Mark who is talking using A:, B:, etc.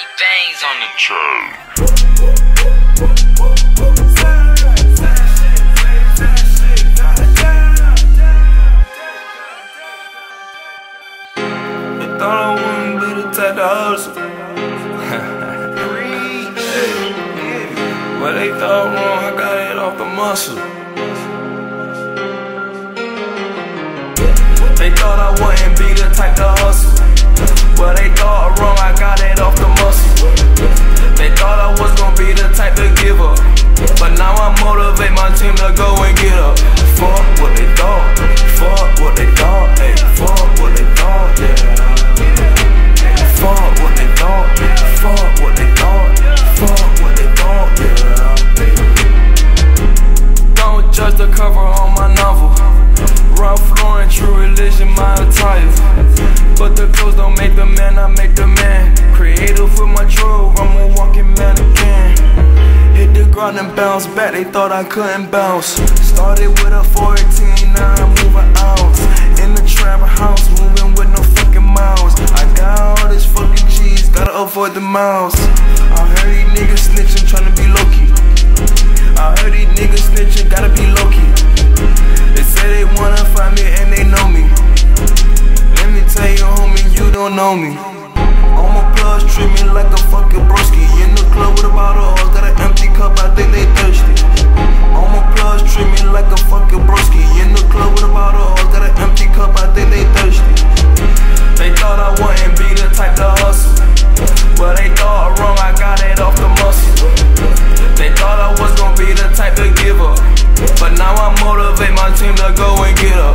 A: Johnny Bangs on the track.
B: They thought I wouldn't be the type to hustle. hey. But they thought wrong, I got it off the muscle. They thought I wouldn't be the type to hustle. But they thought wrong, motivate my team to go and get up. Fuck what they thought. Fuck what they thought. Hey, fuck what they thought. Yeah. Fuck what they thought. Fuck what they thought. Fuck what they thought. Yeah. Don't judge the cover on my novel. Ralph Lauren, true religion, my attire. But the clothes don't make the man, I make the man. Creative with my drove, Ground and bounce back, they thought I couldn't bounce. Started with a 14, now I'm moving out. In the trap house, moving with no fucking miles. I got all this fucking cheese, gotta avoid the miles. I heard these niggas snitching, tryna be low key. I heard these niggas snitching, gotta be low key. They say they wanna find me and they know me. Let me tell you, homie, you don't know me. All my plugs treat me like a fucking broski. In the club with a bottle, team to go and get up.